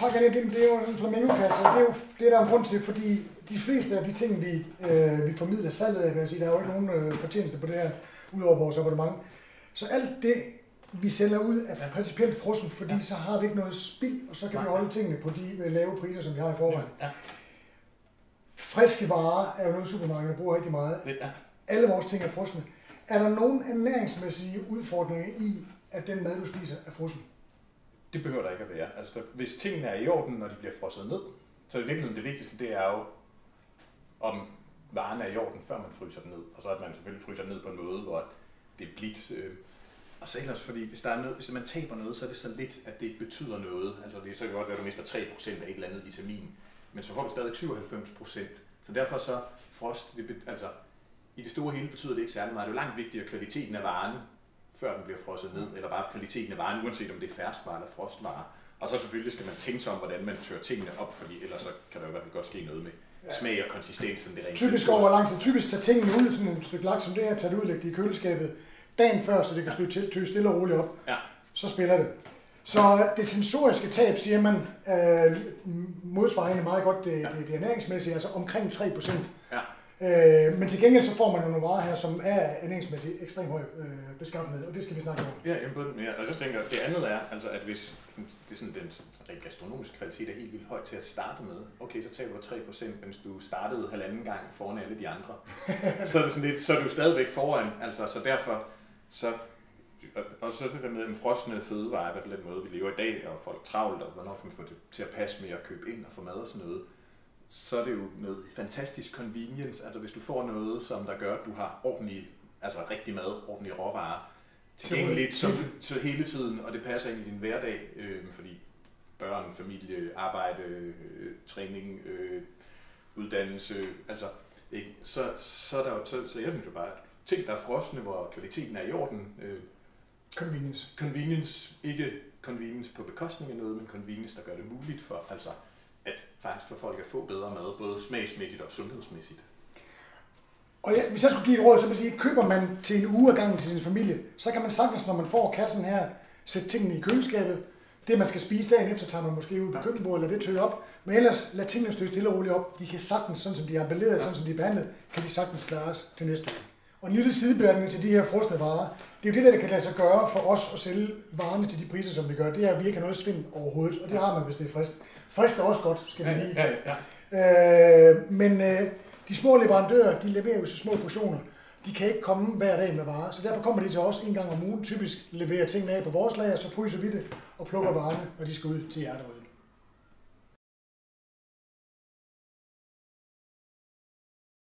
pakker det ind, det er jo en flamingokasse, og det er jo det er der en grund til, fordi de fleste af de ting, vi, øh, vi formidler salget af, kan jeg sige, der er jo ikke nogen øh, fortjeneste på det her, udover vores abonnement. Så alt det, vi sælger ud, er ja. principielt frossen, fordi ja. så har vi ikke noget spild, og så kan Nej. vi holde tingene på de øh, lave priser, som vi har i forvejen. Ja. Friske varer er jo noget, supermarkedet bruger rigtig meget. Ja. Alle vores ting er frosne. Er der nogen ernæringsmæssige udfordringer i, at den mad, du spiser, er frossen? Det behøver der ikke at være. Altså, hvis tingene er i orden, når de bliver frosset ned, så i virkeligheden det vigtigste, det er jo, om varen er i orden, før man fryser den ned. Og så at man selvfølgelig fryser den ned på en måde, hvor det er blidt. Øh, og så ellers, fordi hvis, der er noget, hvis man taber noget, så er det så lidt, at det betyder noget. Altså det, så kan det godt være, at du mister 3% af et eller andet vitamin, men så får du stadig 97%. Så derfor så frost, det, altså i det store hele betyder det ikke særlig meget. Det er jo langt vigtigere kvaliteten af varen, før den bliver frosset ned, eller bare kvaliteten af varen, uanset om det er ferskvare eller frostvare. Og så selvfølgelig skal man tænke sig om, hvordan man tør tingene op, fordi ellers så kan der jo i hvert fald godt ske noget med smag og konsistensen. Det rent typisk over lang tid. Typisk tager tingene ud, sådan et stykke laks som det her, tager det ud, lægge det i køleskabet dagen før, så det kan stå til, stille og roligt op. Ja. Så spiller det. Så det sensoriske tab, siger man, øh, modsvarer egentlig meget godt det, ja. det, det ernæringsmæssige, altså omkring 3%. Ja. Øh, men til gengæld så får man jo nogle varer her, som er ernæringsmæssigt ekstremt høj øh, beskaffenhed, og det skal vi snakke om. Ja, jamen, ja, og så tænker jeg, det andet er, altså, at hvis det er sådan, den, den gastronomiske kvalitet er helt vildt høj til at starte med, okay, så tager du 3%, mens du startede halvanden gang foran alle de andre. så er det sådan lidt, så er du stadigvæk foran, altså, så derfor, så og så det der med en frosne fødevare, i hvert fald den måde, vi lever i dag, og folk travlt, og hvornår kan man få det til at passe med at købe ind og få mad og sådan noget så er det jo noget fantastisk convenience. Altså hvis du får noget, som der gør, at du har ordentlig, altså rigtig mad, ordentlige råvarer, tilgængeligt som, til hele tiden, og det passer ind i din hverdag, øh, fordi børn, familie, arbejde, øh, træning, øh, uddannelse, altså ikke? Så, så, er der jo, så, så jeg synes jo bare, at ting, der er frosne, hvor kvaliteten er i orden. Øh, convenience. Convenience, ikke convenience på bekostning af noget, men convenience, der gør det muligt for, altså at faktisk for folk at få bedre mad, både smagsmæssigt og sundhedsmæssigt. Og ja, hvis jeg skulle give et råd, så vil jeg sige, køber man til en uge af gangen til sin familie, så kan man sagtens, når man får kassen her, sætte tingene i køleskabet. Det, man skal spise dagen efter, tager man måske ud på køkkenbordet, eller det tøj op. Men ellers lad tingene stå stille og roligt op. De kan sagtens, sådan som de er emballeret, sådan som de er behandlet, kan de sagtens klares til næste uge. Og en lille sideblanding til de her frosne varer, det er jo det, der kan lade sig gøre for os at sælge varerne til de priser, som vi gør. Det er, at vi ikke har noget svind overhovedet, og det har man, hvis det er frist. Frisk er også godt, skal vi lige. Ja, ja, ja. Øh, men øh, de små leverandører, de leverer jo så små portioner. De kan ikke komme hver dag med varer, så derfor kommer de til os en gang om ugen. Typisk leverer tingene af på vores lager, så fryser vi det og plukker varerne, når de skal ud til jer derude.